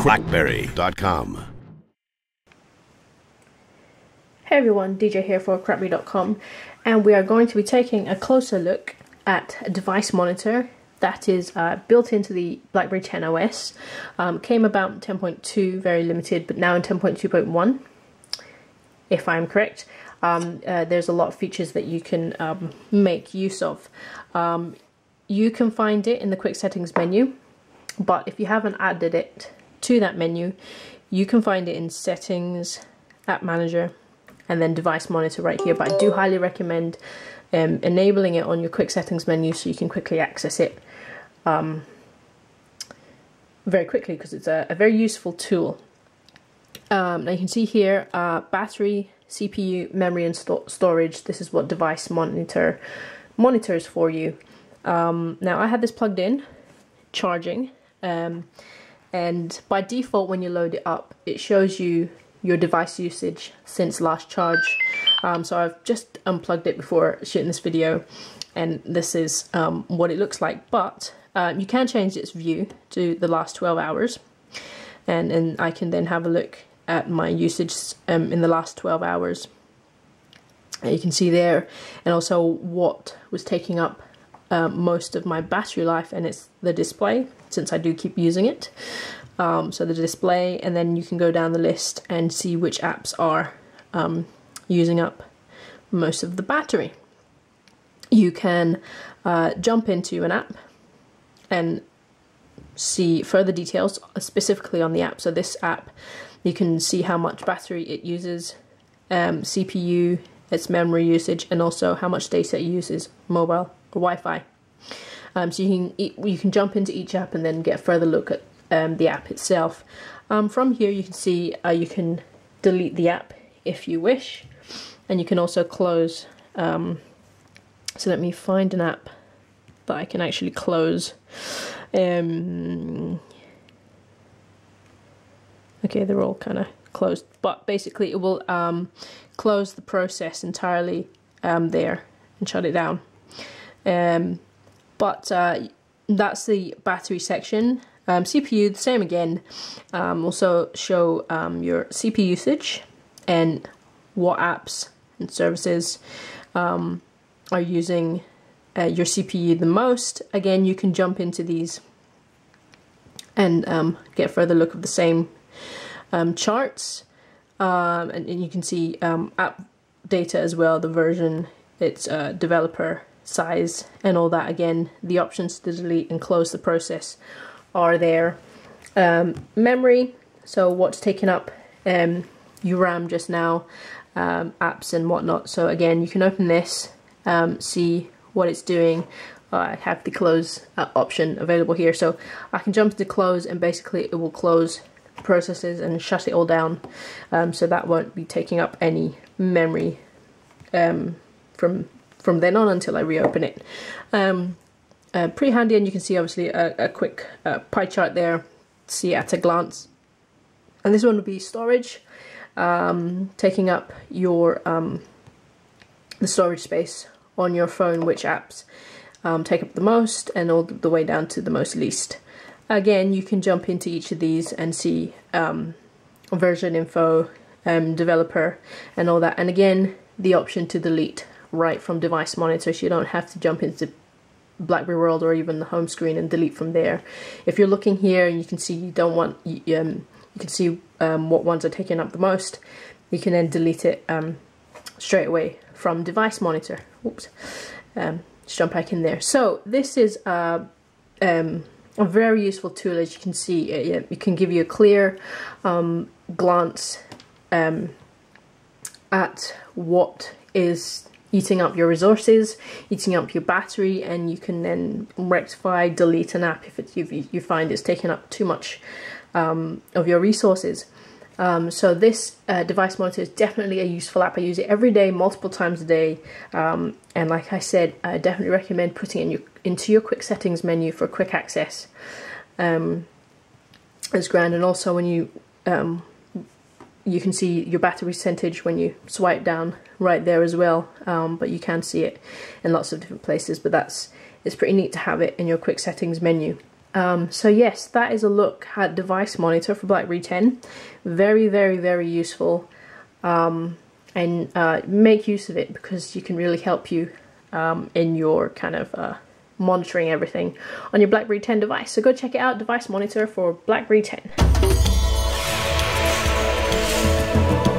Crackberry.com. Hey everyone, DJ here for Crackberry.com and we are going to be taking a closer look at a device monitor that is uh, built into the BlackBerry 10 OS. Um, came about 10.2, very limited, but now in 10.2.1, if I'm correct. Um, uh, there's a lot of features that you can um, make use of. Um, you can find it in the quick settings menu, but if you haven't added it to that menu, you can find it in settings, app manager, and then device monitor right here. But I do highly recommend um, enabling it on your quick settings menu so you can quickly access it um, very quickly because it's a, a, very useful tool. Um, now you can see here uh, battery, CPU, memory and sto storage. This is what device monitor monitors for you. Um, now I had this plugged in, charging, um, and by default when you load it up it shows you your device usage since last charge. Um, so I've just unplugged it before shooting this video and this is um, what it looks like. But um, you can change its view to the last 12 hours and, I can then have a look at my usage um, in the last 12 hours. And you can see there and also what was taking up um, most of my battery life and it's the display since I do keep using it. Um, so the display and then you can go down the list and see which apps are um, using up most of the battery. You can uh, jump into an app and see further details specifically on the app. So this app, you can see how much battery it uses, um, CPU, its memory usage, and also how much data it uses, mobile Wi-Fi. Um, so you can you can jump into each app and then get a further look at um, the app itself. Um, from here you can see uh, you can delete the app if you wish and you can also close. Um, so let me find an app that I can actually close. Um, okay, they're all kind of closed, but basically it will um, close the process entirely there and shut it down. Um, but uh, that's the battery section. Um, CPU, the same again. Um, also show um, your CPU usage and what apps and services um, are using uh, your CPU the most. Again, you can jump into these and um, get further look of the same um, charts. And, and, you can see app data as well, the version, its uh, developer size and all that again the options to delete and close the process are there. Um, memory so what's taken up um, RAM just now um, apps and whatnot. So again you can open this um, see what it's doing. I have the close uh, option available here. So I can jump to close and basically it will close processes and shut it all down. Um, so that won't be taking up any memory um, from from then on until I reopen it. Um, uh, pretty handy and you can see obviously a, a quick uh, pie chart there, see at a glance. And this one would be storage, um, taking up your um, the storage space on your phone, which apps um, take up the most and all the way down to the most least. Again, you can jump into each of these and see um, version info, um, developer and all that. And again, the option to delete right from device monitor so you don't have to jump into BlackBerry World or even the home screen and delete from there. If you're looking here and you can see you don't want, um, you can see um, what ones are taking up the most, you can then delete it um, straight away from device monitor. Oops, um, just jump back in there. So this is a, um, a very useful tool as you can see. It, it can give you a clear um, glance at what is eating up your resources, eating up your battery, and you can then rectify, delete an app if, it, you find it's taking up too much um, of your resources. Um, so this uh, device monitor is definitely a useful app. I use it every day, multiple times a day, um, and like I said, I definitely recommend putting it in your, into your quick settings menu for quick access. Um, it's grand, and also when you um, you can see your battery percentage when you swipe down right there as well um, but you can see it in lots of different places but that's it's pretty neat to have it in your quick settings menu Um, so yes, that is a look at device monitor for BlackBerry 10. Very, very, very useful. Um, and uh, make use of it because you can really help you um, in your kind of uh, monitoring everything on your BlackBerry 10 device. So go check it out, device monitor for BlackBerry 10. Thank you.